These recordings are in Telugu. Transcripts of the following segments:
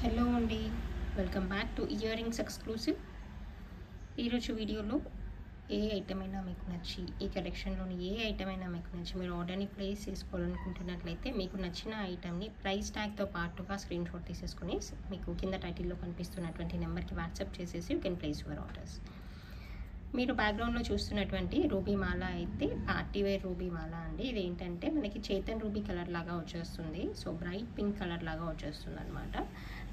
హలో అండి. Welcome back to earrings exclusive ఈరోజు వీడియోలో ఏ ఐటమ్ అయినా మీకు నచ్చి ఈ కలెక్షన్లోని ఏ ఐటమ్ అయినా మీకు నచ్చి మీరు ఆర్డర్ని ప్లేస్ చేసుకోవాలనుకుంటున్నట్లయితే మీకు నచ్చిన ఐటమ్ని ప్రైస్ ట్యాగ్తో పాటుగా స్క్రీన్ షాట్ తీసేసుకుని మీకు కింద టైటిల్లో కనిపిస్తున్నటువంటి నెంబర్కి వాట్సాప్ చేసేసి you can place your orders మీరు బ్యాక్గ్రౌండ్లో చూస్తున్నటువంటి రూబీ మాల అయితే పార్టీ వేర్ రూబీ మాల అండి. ఇది ఏంటంటే మనకి చేతన్ రూబీ కలర్ లాగా వచ్చేస్తుంది. సో బ్రైట్ పింక్ కలర్ లాగా వచ్చేస్తుంది అనమాట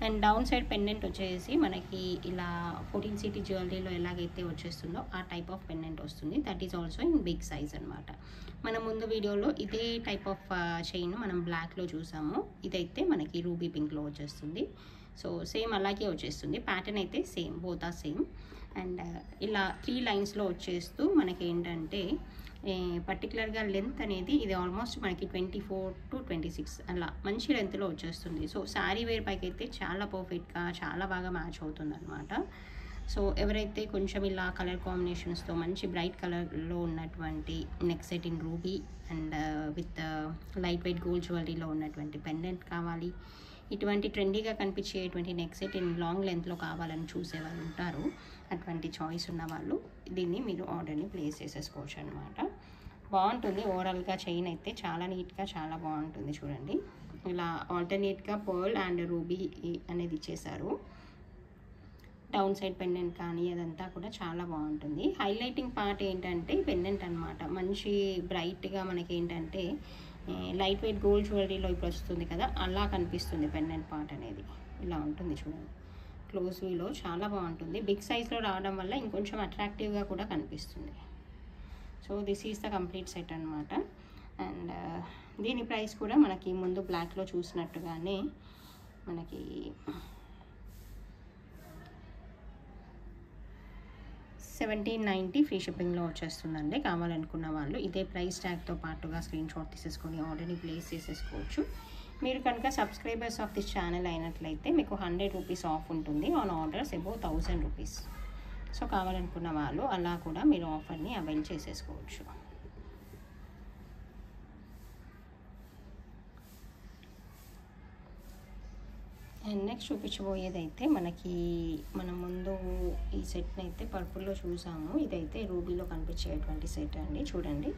అండ్ డౌన్ సైడ్ పెండెంట్ వచ్చేసి మనకి ఇలా ఫోర్టీన్ సిటీ జ్యువెలరీలో ఎలాగైతే వచ్చేస్తుందో ఆ టైప్ ఆఫ్ పెండెంట్ వస్తుంది. That is also in big size అనమాట మన ముందు వీడియోలో ఇదే టైప్ ఆఫ్ చైన్ మనం బ్లాక్లో చూసాము. ఇదైతే మనకి రూబీ పింక్లో వచ్చేస్తుంది. సో సేమ్ అలాగే వచ్చేస్తుంది. ప్యాటర్న్ అయితే సేమ్ బోతా సేమ్. అండ్ ఇలా త్రీ లైన్స్లో వచ్చేస్తూ మనకి ఏంటంటే పర్టికులర్గా లెంత్ అనేది ఇది ఆల్మోస్ట్ మనకి twenty four to twenty six అలా మంచి లెంత్లో వచ్చేస్తుంది. సో శారీ వేర్ పైకి అయితే చాలా పర్ఫెక్ట్గా చాలా బాగా మ్యాచ్ అవుతుంది అనమాట సో ఎవరైతే కొంచెం ఇలా కలర్ కాంబినేషన్స్తో మంచి బ్రైట్ కలర్లో ఉన్నటువంటి neck set in ruby and with light weight gold జ్యువెలరీలో ఉన్నటువంటి పెండెంట్ కావాలి. ఇటువంటి ట్రెండీగా కనిపించేటువంటి నెక్ సెట్ ఇన్ లాంగ్ లెంత్లో కావాలని చూసేవారు ఉంటారు. అటువంటి చాయిస్ ఉన్న వాళ్ళు దీన్ని మీరు ఆర్డర్ని ప్లేస్ చేసేసుకోవచ్చు అనమాట బాగుంటుంది. ఓవరాల్గా చైన్ అయితే చాలా నీట్గా చాలా బాగుంటుంది చూడండి. ఇలా ఆల్టర్నేట్గా పర్ల్ అండ్ రూబీ అనేది ఇచ్చేసారు డౌన్ సైడ్ పెండెంట్ కానీ అదంతా కూడా చాలా బాగుంటుంది. హైలైటింగ్ పార్ట్ ఏంటంటే పెండెంట్ అనమాట మంచి బ్రైట్గా మనకి ఏంటంటే లైట్ వెయిట్ గోల్డ్ జ్యువెలరీలో ఇప్పుడు వస్తుంది కదా అలా కనిపిస్తుంది పెండెంట్ పార్ట్ అనేది. ఇలా ఉంటుంది చూడండి. క్లోజ్ వీలో చాలా బాగుంటుంది. బిగ్ సైజ్లో రావడం వల్ల ఇంకొంచెం అట్రాక్టివ్గా కూడా కనిపిస్తుంది. So this is the complete set అనమాట అండ్ uh, దీని ప్రైస్ కూడా మనకి ముందు బ్లాక్లో చూసినట్టుగానే మనకి సెవెంటీన్ నైంటీ ఫ్రీ షిప్పింగ్లో వచ్చేస్తుందండి. కావాలనుకున్న వాళ్ళు ఇదే ప్రైస్ ట్యాగ్తో పాటుగా స్క్రీన్ షాట్ తీసేసుకొని ఆర్డర్ని ప్లేస్ చేసేసుకోవచ్చు. మీరు కనుక సబ్స్క్రైబర్స్ ఆఫ్ దిస్ ఛానల్ అయినట్లయితే మీకు హండ్రెడ్ రూపీస్ ఆఫ్ ఉంటుంది. On orders above thousand rupees. So కావాలనుకున్న వాళ్ళు అలా కూడా మీరు ఆఫర్ని అవైల్ చేసేసుకోవచ్చు. అండ్ నెక్స్ట్ చూపించబోయేదైతే మనకి మన ముందు ఈ సెట్ని అయితే పర్పుల్లో చూసాము. ఇదైతే రూబీలో కనిపించేటువంటి సెట్ అండి. చూడండి.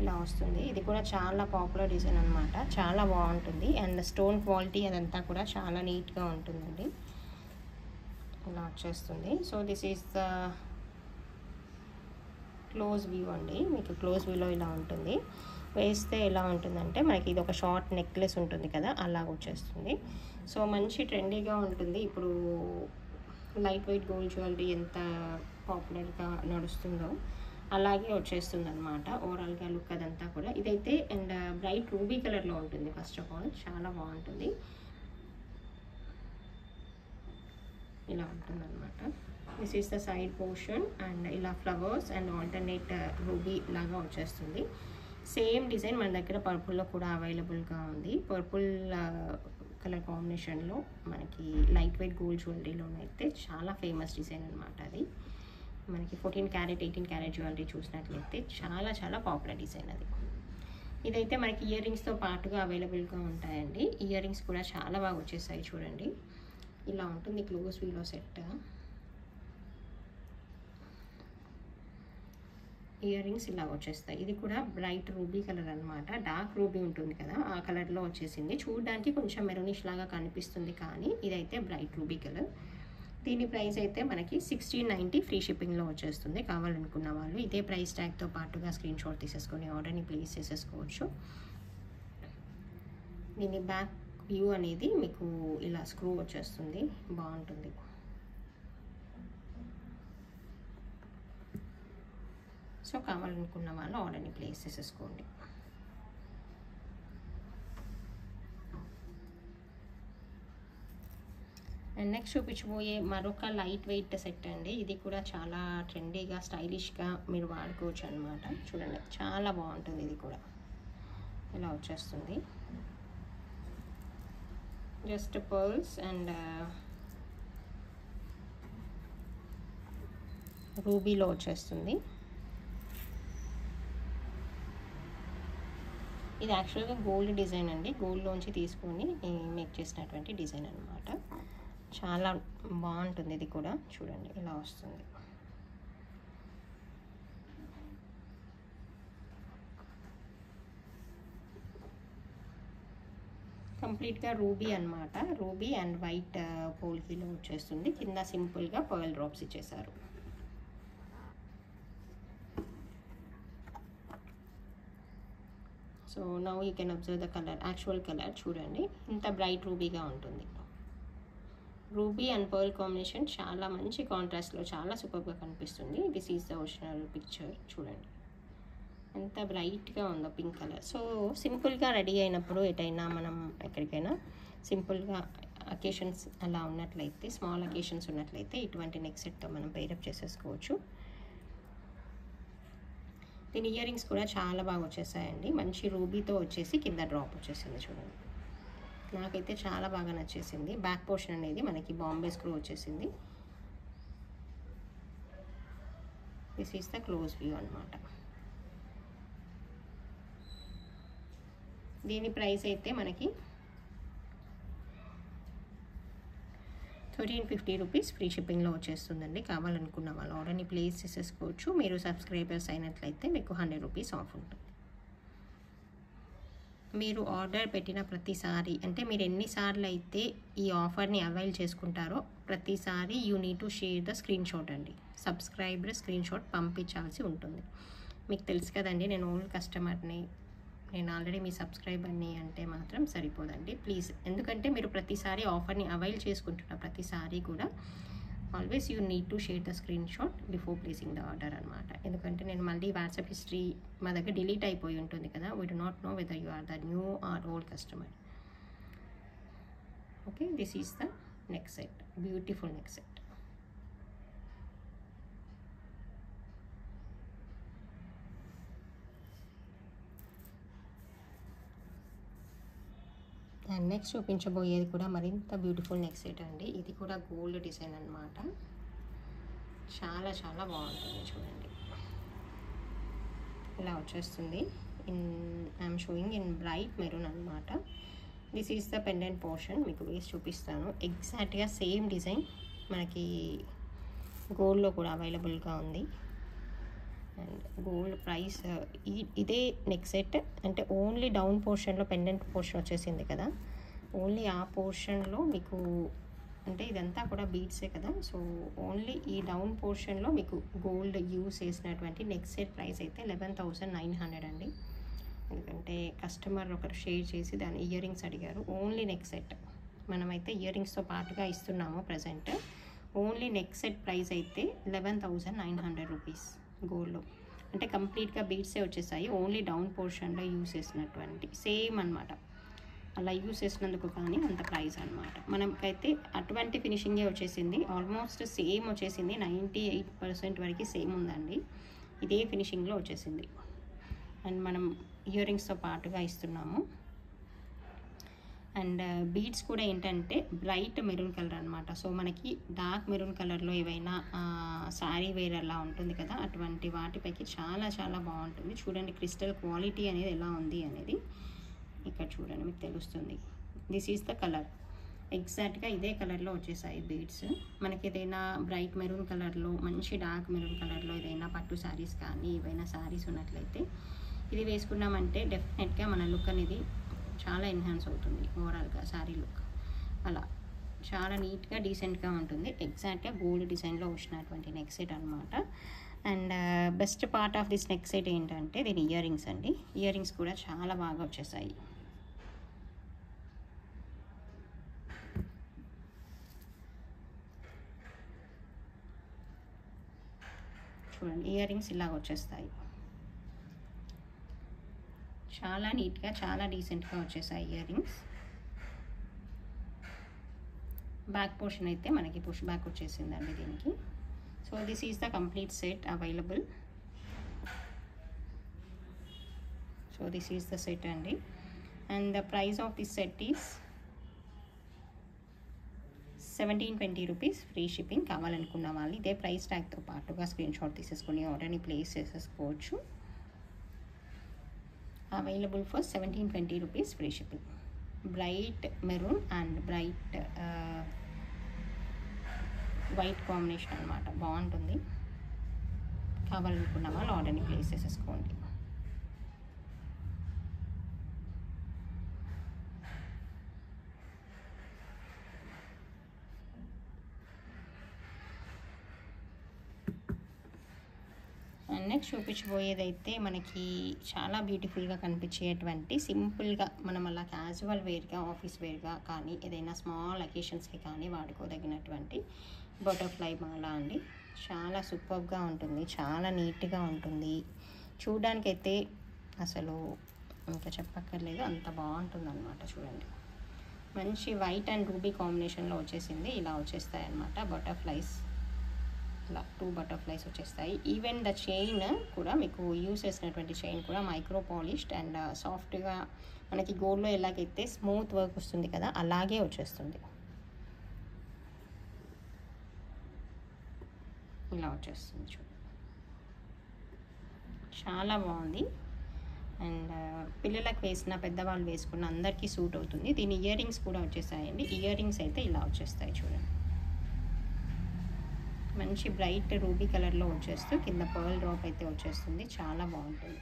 ఇలా వస్తుంది. ఇది కూడా చాలా పాపులర్ డిజైన్ అనమాట చాలా బాగుంటుంది. అండ్ స్టోన్ క్వాలిటీ అదంతా కూడా చాలా నీట్గా ఉంటుందండి. ఇలా వచ్చేస్తుంది. So this is the close view అండి. మీకు క్లోజ్ వ్యూలో ఇలా ఉంటుంది. వేస్తే ఎలా ఉంటుందంటే మనకి ఇది ఒక షార్ట్ నెక్లెస్ ఉంటుంది కదా అలా వచ్చేస్తుంది. సో మంచి ట్రెండీగా ఉంటుంది. ఇప్పుడు లైట్ వెయిట్ గోల్డ్ జ్యువెలరీ ఎంత పాపులర్గా నడుస్తుందో. అలాగే వచ్చేస్తుంది అనమాట ఓవరాల్గా లుక్ అదంతా కూడా. ఇదైతే అండ్ బ్రైట్ రూబీ కలర్లో ఉంటుంది ఫస్ట్ ఆఫ్ ఆల్ చాలా బాగుంటుంది. ఇలా ఉంటుంది అనమాట this is the side portion and ఇలా ఫ్లవర్స్ అండ్ ఆల్టర్నేట్ రూబీ లాగా వచ్చేస్తుంది. సేమ్ డిజైన్ మన దగ్గర పర్పుల్లో కూడా అవైలబుల్గా ఉంది. పర్పుల్ కలర్ కాంబినేషన్లో మనకి లైట్ వెయిట్ గోల్డ్ జ్యువెలరీలోనైతే చాలా ఫేమస్ డిజైన్ అనమాట అది. మనకి fourteen carat eighteen carat jewellery చూసినట్లయితే చాలా చాలా పాపులర్ డిజైన్ అది. ఇదైతే మనకి ఇయర్ రింగ్స్తో పాటుగా అవైలబుల్గా ఉంటాయండి. ఇయర్ రింగ్స్ కూడా చాలా బాగా వచ్చేసాయి చూడండి. ఇలా ఉంటుంది క్లోజ్ వీలో సెట్. ఇయర్ రింగ్స్ ఇలా వచ్చేస్తాయి. ఇది కూడా బ్రైట్ రూబీ కలర్ అనమాట డార్క్ రూబీ ఉంటుంది కదా ఆ కలర్లో వచ్చేసింది. చూడడానికి కొంచెం మెరూనిష్ లాగా కనిపిస్తుంది కానీ ఇదైతే బ్రైట్ రూబీ కలర్ దీని ప్రైస్ అయితే మనకి సిక్స్టీన్ నైంటీ ఫ్రీ షిప్పింగ్లో వచ్చేస్తుంది. కావాలనుకున్న వాళ్ళు ఇదే ప్రైస్ ట్యాగ్తో పాటుగా స్క్రీన్ షాట్ తీసేసుకొని ఆర్డర్ని ప్లేస్ చేసేసుకోవచ్చు. దీని బ్యాక్ వ్యూ అనేది మీకు ఇలా స్క్రూ వచ్చేస్తుంది. బాగుంటుంది. సో కావాలనుకున్న వాళ్ళు ఆర్డర్ని ప్లేస్ చేసేసుకోండి. అండ్ నెక్స్ట్ చూపించబోయే మరొక లైట్ వెయిట్ సెట్ అండి. ఇది కూడా చాలా ట్రెండీగా స్టైలిష్గా మీరు వాడుకోవచ్చు అనమాట చూడండి చాలా బాగుంటుంది ఇది కూడా. ఇలా వచ్చేస్తుంది. జస్ట్ పర్ల్స్ అండ్ uh, రూబీలో వచ్చేస్తుంది. ఇది యాక్చువల్గా గోల్డ్ డిజైన్ అండి. గోల్డ్లోంచి తీసుకొని మేక్ చేసినటువంటి డిజైన్ అనమాట చాలా బాగుంటుంది ఇది కూడా. చూడండి ఇలా వస్తుంది. కంప్లీట్గా రూబీ అనమాట రూబీ అండ్ వైట్ పోల్కీలో వచ్చేస్తుంది. కింద సింపుల్గా పర్ల్ డ్రాప్స్ ఇచ్చేసారు so now you can observe the colour actual colour చూడండి. ఇంత బ్రైట్ రూబీగా ఉంటుంది. రూబీ అండ్ పర్ల్ కాంబినేషన్ చాలా మంచి కాంట్రాస్ట్లో చాలా సూపర్గా కనిపిస్తుంది. This is the original picture చూడండి. ఎంత బ్రైట్గా ఉందో పింక్ కలర్. సో సింపుల్గా రెడీ అయినప్పుడు ఎటైనా మనం ఎక్కడికైనా సింపుల్గా అకేషన్స్ అలా ఉన్నట్లయితే స్మాల్ అకేషన్స్ ఉన్నట్లయితే ఇటువంటి నెక్ సెట్తో మనం పేరప్ చేసేసుకోవచ్చు. దీని ఇయర్ రింగ్స్ కూడా చాలా బాగా వచ్చేసాయండి. మంచి రూబీతో వచ్చేసి కింద డ్రాప్ వచ్చేసింది చూడండి. నాకైతే చాలా బాగా నచ్చేసింది. బ్యాక్ పోర్షన్ అనేది మనకి బాంబే స్క్రూ వచ్చేసింది. This is the close view అనమాట దీని ప్రైస్ అయితే మనకి థర్టీన్ ఫిఫ్టీ రూపీస్ ఫ్రీ షిప్పింగ్లో వచ్చేస్తుందండి. కావాలనుకున్న వాళ్ళు ఆర్డర్ని ప్లేస్ చేసేసుకోవచ్చు. మీరు సబ్స్క్రైబర్స్ అయినట్లయితే మీకు హండ్రెడ్ రూపీస్ ఆఫ్ ఉంటుంది. మీరు ఆర్డర్ పెట్టిన ప్రతిసారి అంటే మీరు ఎన్నిసార్లు అయితే ఈ ఆఫర్ని అవైల్ చేసుకుంటారో ప్రతిసారి you need to share the screen shot అండి. సబ్స్క్రైబర్ స్క్రీన్ షాట్ పంపించాల్సి ఉంటుంది. మీకు తెలుసు కదండి నేను ఓల్డ్ కస్టమర్ని నేను ఆల్రెడీ మీ సబ్స్క్రైబర్ని అంటే మాత్రం సరిపోదండి. ప్లీజ్ ఎందుకంటే మీరు ప్రతిసారి ఆఫర్ని అవైల్ చేసుకుంటున్న ప్రతిసారి కూడా always you need to share the screen shot before placing the order అనమాట ఎందుకంటే నేను మళ్ళీ వాట్సాప్ హిస్టరీ మా దగ్గర డిలీట్ అయిపోయి ఉంటుంది కదా we do not know whether you are the new or old customer okay this is the neck set beautiful neck set and next చూపించబోయేది కూడా మరింత బ్యూటిఫుల్ నెక్ సెట్ అండి ఇది కూడా గోల్డ్ డిజైన్ అనమాట చాలా చాలా బాగుంటుంది చూడండి. ఇలా వచ్చేస్తుంది. In I'm showing in bright maroon అనమాట this is the pendant portion మీకు వేసి చూపిస్తాను. ఎగ్జాక్ట్గా సేమ్ డిజైన్ మనకి గోల్డ్లో కూడా అవైలబుల్గా ఉంది. అండ్ గోల్డ్ ప్రైస్ ఇదే నెక్ సెట్. అంటే ఓన్లీ డౌన్ పోర్షన్లో పెండెంట్ పోర్షన్ వచ్చేసింది కదా. ఓన్లీ ఆ పోర్షన్లో మీకు అంటే ఇదంతా కూడా బీట్సే కదా. సో ఓన్లీ ఈ డౌన్ పోర్షన్లో మీకు గోల్డ్ యూస్ చేసినటువంటి నెక్ సెట్ ప్రైస్ అయితే లెవెన్ థౌసండ్ నైన్ హండ్రెడ్ అండి. ఎందుకంటే కస్టమర్ ఒకరు షేర్ చేసి దాని ఇయర్ రింగ్స్ అడిగారు. Only neck set. మనమైతే ఇయర్ రింగ్స్తో పాటుగా ఇస్తున్నాము present. Only neck set price అయితే eleven thousand nine hundred rupees. గోల్డ్లో అంటే కంప్లీట్గా బీట్సే వచ్చేసాయి. ఓన్లీ డౌన్ పోర్షన్లో యూస్ చేసినటువంటి సేమ్ అనమాట అలా యూస్ చేసినందుకు కానీ అంత ప్రైస్ అనమాట మనకైతే అటువంటి ఫినిషింగే వచ్చేసింది. ఆల్మోస్ట్ సేమ్ వచ్చేసింది. నైంటీ ఎయిట్ పర్సెంట్ వరకు సేమ్ ఉందండి. ఇదే ఫినిషింగ్లో వచ్చేసింది. అండ్ మనం ఇయర్ రింగ్స్తో పాటుగా ఇస్తున్నాము. అండ్ uh, బీడ్స్ కూడా ఏంటంటే బ్రైట్ మెరూన్ కలర్ అనమాట సో మనకి డార్క్ మెరూన్ కలర్లో ఏవైనా శారీ వేర్ అలా ఉంటుంది కదా అటువంటి వాటిపైకి చాలా చాలా బాగుంటుంది. చూడండి క్రిస్టల్ క్వాలిటీ అనేది ఎలా ఉంది అనేది ఇక్కడ చూడండి మీకు తెలుస్తుంది. దిస్ ఈజ్ ద కలర్ ఎగ్జాక్ట్గా ఇదే కలర్లో వచ్చేసాయి బీడ్స్ మనకి ఏదైనా బ్రైట్ మెరూన్ కలర్లో మంచి డార్క్ మెరూన్ కలర్లో ఏదైనా పట్టు శారీస్ కానీ ఏవైనా శారీస్ ఉన్నట్లయితే ఇది వేసుకున్నామంటే డెఫినెట్గా మన లుక్ అనేది చాలా ఎన్హాన్స్ అవుతుంది ఓవరాల్గా శారీ లుక్ అలా. చాలా నీట్గా డీసెంట్గా ఉంటుంది. ఎగ్జాక్ట్గా గోల్డ్ డిజైన్లో వచ్చినటువంటి నెక్ సెట్ అనమాట and best part of this neck set ఏంటంటే దీని ఇయర్ రింగ్స్ అండి. ఇయర్ రింగ్స్ కూడా చాలా బాగా వచ్చేసాయి. చూడండి ఇయర్ రింగ్స్ ఇలా వచ్చేస్తాయి. చాలా నీట్గా చాలా డీసెంట్గా వచ్చేసాయి ఇయర్ రింగ్స్. బ్యాక్ పోర్షన్ అయితే మనకి పుష్ బ్యాక్ వచ్చేసిందండి దీనికి. So this is the complete set available. So this is the set అండి. And the price of this set is seventeen twenty rupees. Free shipping కావాలనుకున్న వాళ్ళు ఇదే ప్రైస్ ట్యాగ్తో పాటుగా స్క్రీన్ షాట్ తీసేసుకొని ఆర్డర్ని ప్లేస్ చేసేసుకోవచ్చు. Available for seventeen twenty rupees free shipping bright maroon and bright white combination అనమాట బాగుంటుంది. కావాలనుకున్న వాళ్ళు ఆర్డర్ని ప్లేస్ చేసేసుకోండి అండ్ నెక్స్ట్ చూపించబోయేదైతే మనకి చాలా బ్యూటిఫుల్గా కనిపించేటువంటి సింపుల్గా మనం అలా క్యాజువల్ వేర్గా ఆఫీస్ వేర్గా కానీ ఏదైనా స్మాల్ అకేషన్స్కి కానీ వాడుకోదగినటువంటి బటర్ఫ్లై మాల అండి. చాలా సూపర్గా ఉంటుంది చాలా నీట్గా ఉంటుంది. చూడడానికైతే అసలు ఇంకా చెప్పక్కర్లేదు అంత బాగుంటుంది అనమాట చూడండి. మంచి వైట్ అండ్ రూబీ కాంబినేషన్లో వచ్చేసింది ఇలా వచ్చేస్తాయి అనమాట బటర్ఫ్లైస్ ఇలా టూ బటర్ఫ్లైస్ వచ్చేస్తాయి. ఈవెన్ ద చైన్ కూడా మీకు యూస్ చేసినటువంటి చైన్ కూడా మైక్రో పాలిష్డ్ అండ్ సాఫ్ట్గా మనకి గోల్డ్లో ఎలాగైతే స్మూత్ వర్క్ వస్తుంది కదా అలాగే వచ్చేస్తుంది. ఇలా వచ్చేస్తుంది చూడండి చాలా బాగుంది. అండ్ uh, పిల్లలకు వేసిన పెద్దవాళ్ళు వేసుకున్న అందరికీ సూట్ అవుతుంది. దీని ఇయర్ రింగ్స్ కూడా వచ్చేసాయండి ఇయర్ రింగ్స్ అయితే ఇలా వచ్చేస్తాయి చూడండి. మంచి బ్రైట్ రూబీ కలర్లో వచ్చేస్తూ కింద పర్ల్ డ్రాప్ అయితే వచ్చేస్తుంది. చాలా బాగుంటుంది.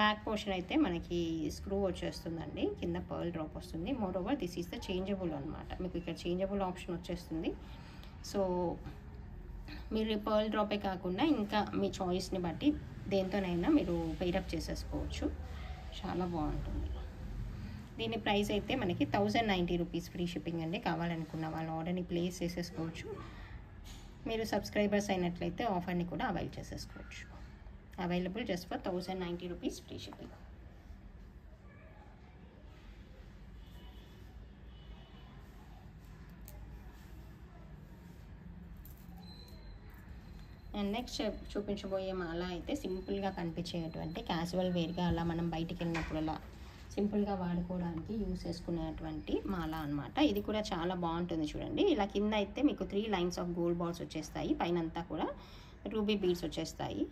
బ్యాక్ పోర్షన్ అయితే మనకి స్క్రూ వచ్చేస్తుందండి. కింద పర్ల్ డ్రాప్ వస్తుంది. Moreover this is the changeable అనమాట మీకు ఇక్కడ చేంజబుల్ ఆప్షన్ వచ్చేస్తుంది. సో మీరు పర్ల్ డ్రాపే కాకుండా ఇంకా మీ చాయిస్ని బట్టి దేంతోనైనా మీరు పెయిరప్ చేసేసుకోవచ్చు. చాలా బాగుంటుంది. దీని ప్రైస్ అయితే మనకి thousand ninety rupees free shipping అండి. కావాలనుకున్న వాళ్ళ ఆర్డర్ని ప్లేస్ చేసేసుకోవచ్చు. మీరు సబ్స్క్రైబర్స్ అయినట్లయితే ఆఫర్ని కూడా అవైల్ చేసేసుకోవచ్చు. Available just for thousand ninety rupees free shipping and next చూపించబోయే మాల అయితే సింపుల్గా కనిపించేటువంటి క్యాజువల్ వేర్గా అలా మనం బయటికి వెళ్ళినప్పుడు అలా సింపుల్గా వాడుకోవడానికి యూస్ చేసుకునేటువంటి మాల అనమాట ఇది కూడా చాలా బాగుంటుంది చూడండి. ఇలా కింద అయితే మీకు three lines of gold balls వచ్చేస్తాయి. పైన అంతా కూడా రూబీ బీడ్స్ వచ్చేస్తాయి.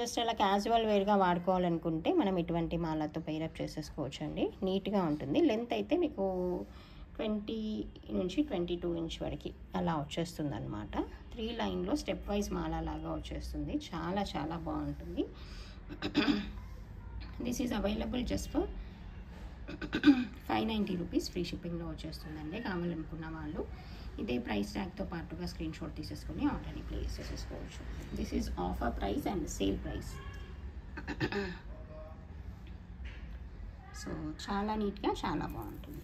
జస్ట్ అలా క్యాజువల్ వేర్గా వాడుకోవాలనుకుంటే మనం ఇటువంటి మాలతో పైరప్ చేసేసుకోవచ్చు అండి నీట్గా ఉంటుంది. లెంత్ అయితే మీకు ట్వంటీ నుంచి ట్వంటీ టూ ఇంచ్ వరకు అలా వచ్చేస్తుంది అనమాట త్రీ లైన్లో స్టెప్ వైజ్ మాల లాగా వచ్చేస్తుంది. చాలా చాలా బాగుంటుంది. This is available just for five ninety rupees free షిప్పింగ్లో వచ్చేస్తుందండి. కావాలనుకున్న వాళ్ళు ఇదే ప్రైస్ ట్యాగ్తో పాటుగా స్క్రీన్ షాట్ తీసేసుకొని ఆర్డర్ని ప్లేస్ చేసేసుకోవచ్చు. This is offer price and sale price so చాలా నీట్గా చాలా బాగుంటుంది.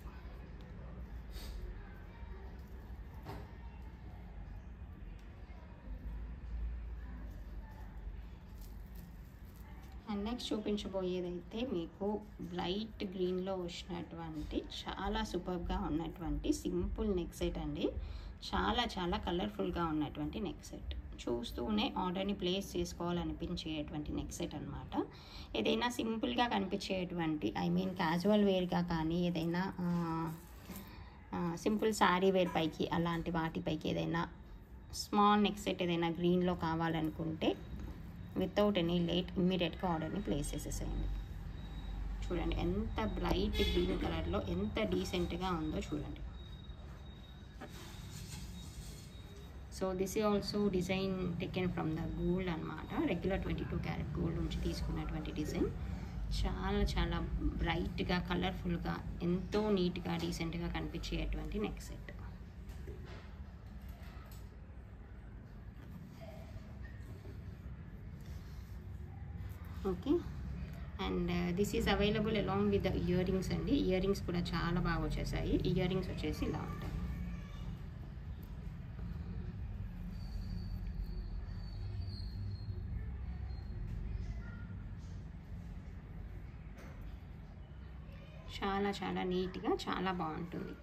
అండ్ నెక్స్ట్ చూపించబోయేదైతే మీకు బ్రైట్ గ్రీన్లో వచ్చినటువంటి చాలా సూపర్గా ఉన్నటువంటి సింపుల్ నెక్ సెట్ అండి. చాలా చాలా కలర్ఫుల్గా ఉన్నటువంటి నెక్ సెట్. చూస్తూనే ఆర్డర్ని ప్లేస్ చేసుకోవాలనిపించేటువంటి నెక్ సెట్ అనమాట ఏదైనా సింపుల్గా కనిపించేటువంటి ఐ మీన్ క్యాజువల్ వేర్గా కానీ ఏదైనా సింపుల్ శారీ వేర్ పైకి అలాంటి వాటిపైకి ఏదైనా స్మాల్ నెక్ సెట్ ఏదైనా గ్రీన్లో కావాలనుకుంటే వితౌట్ ఎనీ లేట్ ఇమ్మీడియట్గా ఆర్డర్ని ప్లేస్ చేసేసేయండి చూడండి ఎంత బ్రైట్ గ్రీన్ కలర్లో ఎంత డీసెంట్గా ఉందో చూడండి. So this is also design taken from the gold అనమాట regular twenty two carat gold నుంచి తీసుకున్నటువంటి డిజైన్ చాలా చాలా బ్రైట్గా కలర్ఫుల్గా ఎంతో నీట్గా డీసెంట్గా కనిపించేటువంటి neck set okay and this is available along with the ear rings అండి. ఇయర్ రింగ్స్ కూడా చాలా బాగా వచ్చేసాయి. ఇయర్ రింగ్స్ వచ్చేసి ఇలా ఉంటాయి. చాలా చాలా నీట్గా చాలా బాగుంటుంది.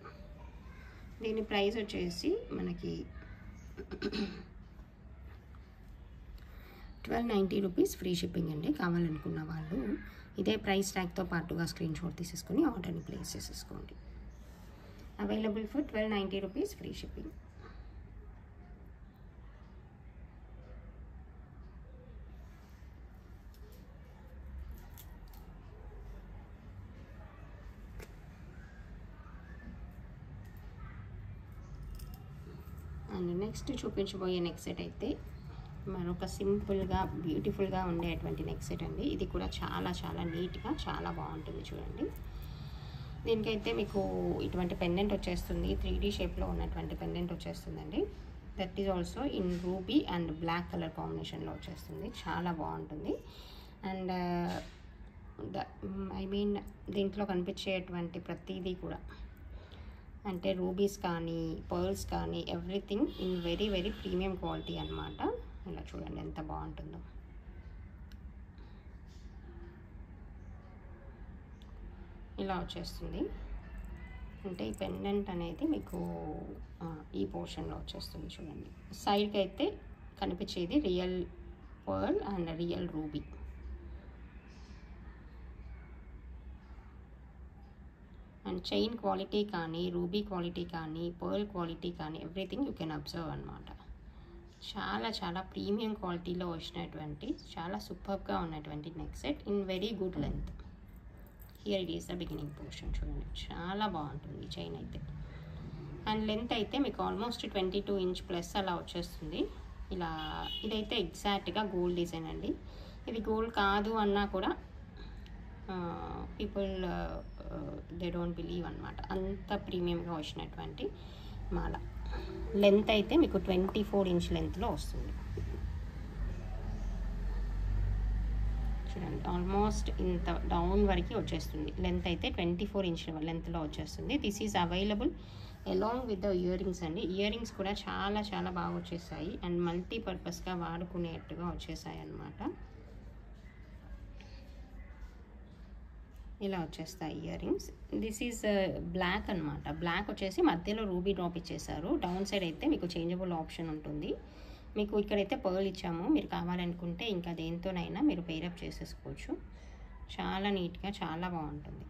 దీని ప్రైస్ వచ్చేసి మనకి twelve ninety rupees free shipping అండి. కావాలనుకున్న వాళ్ళు ఇదే ప్రైస్ ట్యాగ్తో పాటుగా స్క్రీన్ షాట్ తీసేసుకొని ఆర్డర్ని ప్లేస్ చేసేసుకోండి. Available for twelve ninety rupees free shipping. And next చూపించబోయే నెక్స్ట్ సెట్ అయితే మరొక సింపుల్గా బ్యూటిఫుల్గా ఉండేటువంటి నెక్ సెట్ అండి. ఇది కూడా చాలా చాలా నీట్గా చాలా బాగుంటుంది చూడండి. దీనికైతే మీకు ఇటువంటి పెండెంట్ వచ్చేస్తుంది. త్రీ డీ షేప్లో ఉన్నటువంటి పెండెంట్ వచ్చేస్తుందండి. That is also in ruby and black colour కాంబినేషన్లో వచ్చేస్తుంది. చాలా బాగుంటుంది. అండ్ ద ఐ మీన్ దీంట్లో కనిపించేటువంటి ప్రతిదీ కూడా. అంటే రూబీస్ కానీ పర్ల్స్ కానీ everything in very very premium quality అనమాట ఇలా చూడండి ఎంత బాగుంటుందో. ఇలా వచ్చేస్తుంది. అంటే ఈ పెండెంట్ అనేది మీకు ఈ పోర్షన్లో వచ్చేస్తుంది చూడండి. సైడ్కి అయితే కనిపించేది real pearl and real ruby and chain quality కానీ రూబీ క్వాలిటీ కానీ పర్ల్ క్వాలిటీ కానీ ఎవ్రీథింగ్ యూ కెన్ అబ్జర్వ్ అనమాట చాలా చాలా ప్రీమియం క్వాలిటీలో వచ్చినటువంటి చాలా సూపర్గా ఉన్నటువంటి neck set in very good length here it is the beginning portion చూడండి. చాలా బాగుంటుంది చైన్ అయితే. అండ్ లెంత్ అయితే మీకు almost twenty two inch plus అలా వచ్చేస్తుంది. ఇలా ఇదైతే ఎగ్జాక్ట్గా గోల్డ్ డిజైన్ అండి. ఇది గోల్డ్ కాదు అన్నా కూడా పీపుల్ దే డోంట్ బిలీవ్ అనమాట అంత ప్రీమియంగా వచ్చినటువంటి మాల. లెంత్ అయితే మీకు ట్వంటీ ఫోర్ ఇంచ్ లెంత్లో వస్తుంది. చూడండి ఆల్మోస్ట్ ఇంత డౌన్ వరకు వచ్చేస్తుంది. లెంత్ అయితే ట్వంటీ ఫోర్ ఇంచ్ లెంత్లో వచ్చేస్తుంది. This is available along with the ear rings అండి. ఇయర్ రింగ్స్ కూడా చాలా చాలా బాగా వచ్చేసాయి. అండ్ మల్టీపర్పస్గా వాడుకునేట్టుగా వచ్చేసాయి అన్నమాట ఇలా వచ్చేస్తాయి ear rings. This is black అనమాట బ్లాక్ వచ్చేసి మధ్యలో రూబీ డ్రాప్ ఇచ్చేసారు డౌన్ సైడ్ అయితే మీకు చేంజబుల్ ఆప్షన్ ఉంటుంది. మీకు ఇక్కడైతే పర్ల్ ఇచ్చాము. మీరు కావాలనుకుంటే ఇంకా దేంతోనైనా మీరు పేరప్ చేసేసుకోవచ్చు. చాలా నీట్గా చాలా బాగుంటుంది.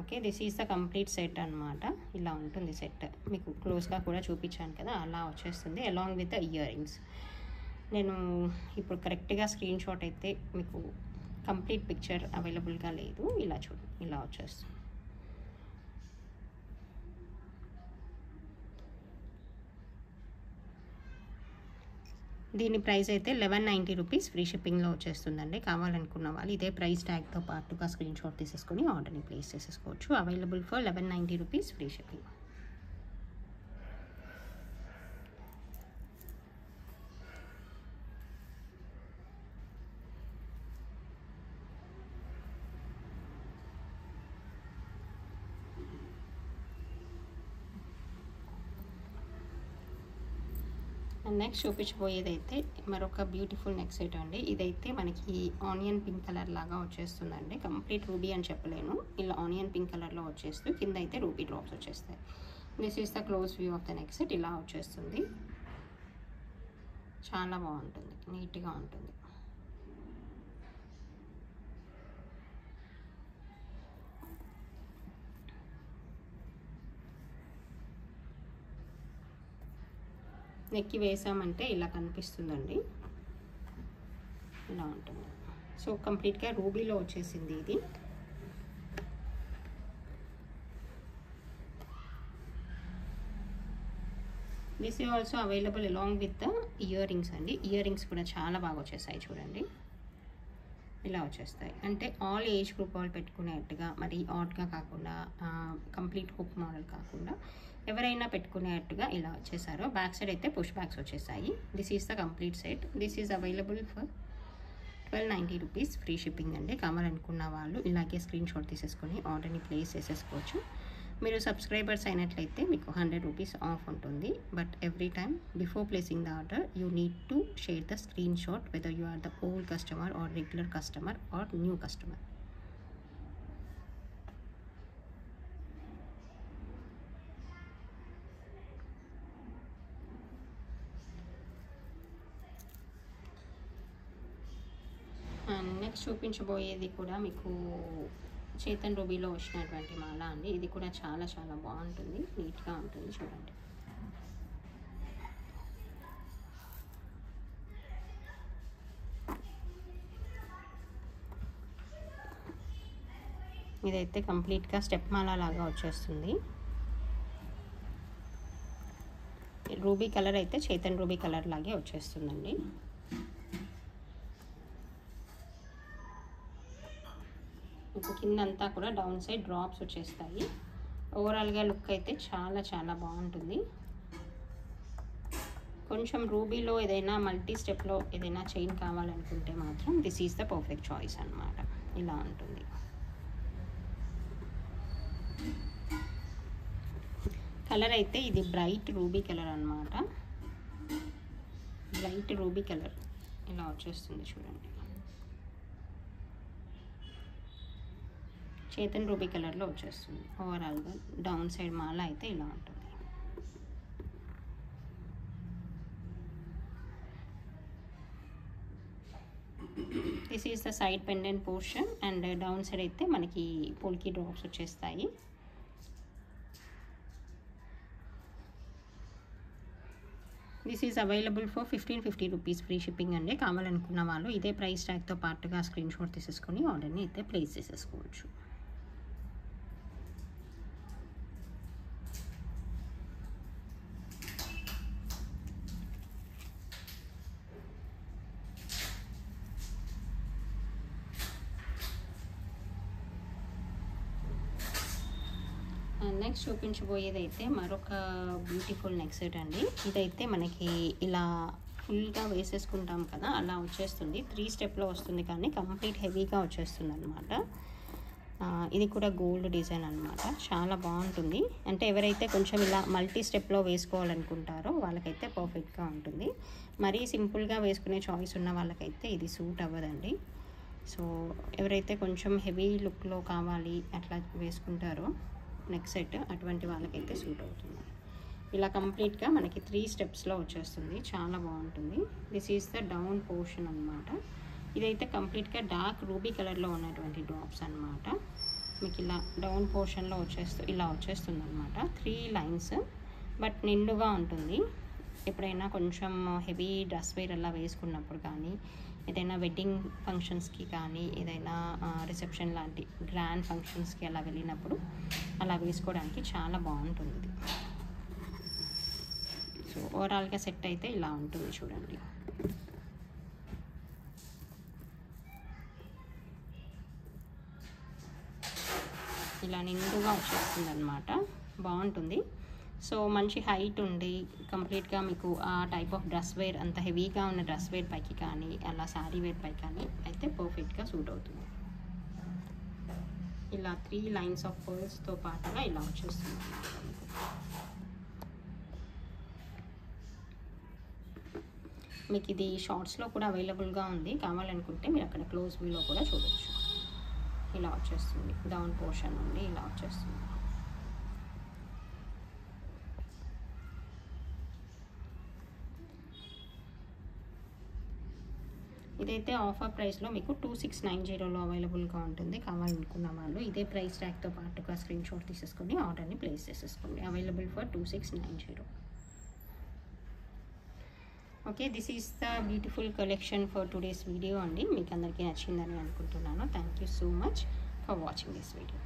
Okay this is the complete set అనమాట ఇలా ఉంటుంది సెట్ మీకు క్లోజ్గా కూడా చూపించాను కదా అలా వచ్చేస్తుంది అలాంగ్ విత్ ఇయర్ రింగ్స్ నేను ఇప్పుడు కరెక్ట్గా స్క్రీన్ షాట్ అయితే మీకు కంప్లీట్ పిక్చర్ అవైలబుల్గా లేదు. ఇలా చూడు ఇలా వచ్చేస్తుంది. దీని ప్రైస్ అయితే లెవెన్ నైంటీ రూపీస్ ఫ్రీ షిప్పింగ్లో వచ్చేస్తుందండి. కావాలనుకున్న వాళ్ళు ఇదే ప్రైస్ ట్యాగ్తో పాటుగా స్క్రీన్ షాట్ తీసేసుకొని ఆర్డర్ని ప్లేస్ చేసేసుకోవచ్చు. Available for eleven ninety rupees free shipping. And next చూపించబోయేది అయితే మరొక బ్యూటిఫుల్ నెక్ సెట్ అండి. ఇదైతే మనకి ఆనియన్ పింక్ కలర్ లాగా వచ్చేస్తుందండి. కంప్లీట్ రూబీ అని చెప్పలేను. ఇలా ఆనియన్ పింక్ కలర్లో వచ్చేస్తూ కింద అయితే రూబీ డ్రాప్స్ వచ్చేస్తాయి. This is the close view of the neck set ఇలా వచ్చేస్తుంది. చాలా బాగుంటుంది. నీట్గా ఉంటుంది. నెక్కి వేసామంటే ఇలా కనిపిస్తుందండి. ఇలా ఉంటుంది. సో కంప్లీట్గా రూబీలో వచ్చేసింది ఇది. This is also available along with the ear rings అండి. ఇయర్ రింగ్స్ కూడా చాలా బాగా వచ్చేసాయి చూడండి. ఇలా వచ్చేస్తాయి. అంటే ఆల్ ఏజ్ గ్రూప్ వాళ్ళు పెట్టుకునేట్టుగా మరి ఆట్గా కాకుండా కంప్లీట్ హుక్ మోడల్ కాకుండా ఎవరైనా పెట్టుకునేట్టుగా ఇలా వచ్చేసారో. బ్యాక్ సైడ్ అయితే పుష్ బ్యాగ్స్ వచ్చేసాయి. This is the complete set this is available for twelve ninety rupees free shipping అండి. కావాలనుకున్న వాళ్ళు ఇలాగే స్క్రీన్ షాట్ తీసేసుకొని ఆర్డర్ని ప్లేస్ చేసేసుకోవచ్చు. మీరు సబ్స్క్రైబర్స్ అయినట్లయితే మీకు హండ్రెడ్ రూపీస్ ఆఫ్ ఉంటుంది. But every time before placing the order you need to share the screen shot whether you are the old customer or regular customer or new customer and next చూపించబోయేది కూడా మీకు చేతన్ రూబీలో వచ్చినటువంటి మాల అండి. ఇది కూడా చాలా చాలా బాగుంటుంది. నీట్గా ఉంటుంది చూడండి. ఇదైతే కంప్లీట్గా స్టెప్ మాల లాగా వచ్చేస్తుంది. రూబీ కలర్ అయితే చేతన్ రూబీ కలర్ లాగే వచ్చేస్తుందండి. మీకు కిందంతా కూడా డౌన్ సైడ్ డ్రాప్స్ వచ్చేస్తాయి. ఓవరాల్గా లుక్ అయితే చాలా చాలా బాగుంటుంది. కొంచెం రూబీలో ఏదైనా మల్టీ స్టెప్లో ఏదైనా చైన్ కావాలనుకుంటే మాత్రం this is the perfect choice అనమాట ఇలా ఉంటుంది. కలర్ అయితే ఇది బ్రైట్ రూబీ కలర్ అనమాట బ్రైట్ రూబీ కలర్ ఇలా వచ్చేస్తుంది చూడండి. చేతన్ రూబీ కలర్లో వచ్చేస్తుంది. ఓవరాల్గా డౌన్ సైడ్ మాల అయితే ఇలా ఉంటుంది. This is the side pendant portion and down side అయితే మనకి పోల్కి డ్రాప్స్ వచ్చేస్తాయి. This is available for fifteen fifty rupees free shipping అండి. కావాలనుకున్న వాళ్ళు ఇదే ప్రైస్ ట్యాగ్తో పాటుగా స్క్రీన్ షాట్ తీసేసుకొని ఆర్డర్ని అయితే ప్లేస్ చేసేసుకోవచ్చు. చూపించబోయేదైతే అయితే మరొక బ్యూటిఫుల్ నెక్ సెట్ అండి. ఇదైతే మనకి ఇలా ఫుల్గా వేసేసుకుంటాం కదా అలా వచ్చేస్తుంది. త్రీ స్టెప్లో వస్తుంది కానీ కంప్లీట్ హెవీగా వచ్చేస్తుంది అనమాట ఇది కూడా గోల్డ్ డిజైన్ అనమాట చాలా బాగుంటుంది. అంటే ఎవరైతే కొంచెం ఇలా మల్టీ స్టెప్లో వేసుకోవాలనుకుంటారో వాళ్ళకైతే పర్ఫెక్ట్గా ఉంటుంది. మరీ సింపుల్గా వేసుకునే చాయిస్ ఉన్న వాళ్ళకైతే ఇది సూట్ అవ్వదండి. సో ఎవరైతే కొంచెం హెవీ లుక్లో కావాలి అట్లా వేసుకుంటారో నెక్ సెట్ అటువంటి వాళ్ళకైతే సూట్ అవుతుంది. ఇలా కంప్లీట్గా మనకి త్రీ స్టెప్స్లో వచ్చేస్తుంది. చాలా బాగుంటుంది. This is the down portion అనమాట ఇదైతే కంప్లీట్గా డార్క్ రూబీ కలర్లో ఉన్నటువంటి డ్రాప్స్ అనమాట మీకు ఇలా డౌన్ పోర్షన్లో వచ్చేస్తూ ఇలా వచ్చేస్తుంది అనమాట త్రీ లైన్స్. బట్ నిండుగా ఉంటుంది. ఎప్పుడైనా కొంచెం హెవీ డ్రెస్ వేర్ అలా వేసుకున్నప్పుడు కానీ ఏదైనా వెడ్డింగ్ ఫంక్షన్స్కి కానీ ఏదైనా రిసెప్షన్ లాంటి గ్రాండ్ ఫంక్షన్స్కి అలా వెళ్ళినప్పుడు అలా వేసుకోవడానికి చాలా బాగుంటుంది. ఇది సో ఓవరాల్గా సెట్ అయితే ఇలా ఉంటుంది చూడండి. ఇలా నిండుగా వచ్చేస్తుంది అనమాట బాగుంటుంది. సో మంచి హైట్ ఉండి కంప్లీట్గా మీకు ఆ టైప్ ఆఫ్ డ్రెస్ వేర్ అంత హెవీగా ఉన్న డ్రెస్ వేర్ పైకి కానీ అలా శారీ వేర్ పై కానీ అయితే పర్ఫెక్ట్గా సూట్ అవుతుంది. ఇలా త్రీ లైన్స్ ఆఫ్ పర్ల్స్తో పాటుగా ఇలా వచ్చేస్తుంది. మీకు. మీకు ఇది షార్ట్స్లో కూడా అవైలబుల్గా ఉంది. కావాలనుకుంటే మీరు అక్కడ క్లోజ్ వ్యూలో కూడా చూడొచ్చు. ఇలా వచ్చేస్తుంది. డౌన్ పోర్షన్ నుండి ఇలా వచ్చేస్తుంది. ఇదైతే ఆఫర్ ప్రైస్లో మీకు టూ సిక్స్ నైన్ జీరోలో అవైలబుల్గా ఉంటుంది. కావాలనుకున్న వాళ్ళు ఇదే ప్రైస్ ట్యాగ్తో పాటుగా స్క్రీన్ షాట్ తీసేసుకొని ఆర్డర్ని ప్లేస్ చేసేసుకోండి. Available for two six nine zero. Okay this is the beautiful collection for today's video అండి. మీకు అందరికీ నచ్చిందని అనుకుంటున్నాను. Thank you so much for watching this video.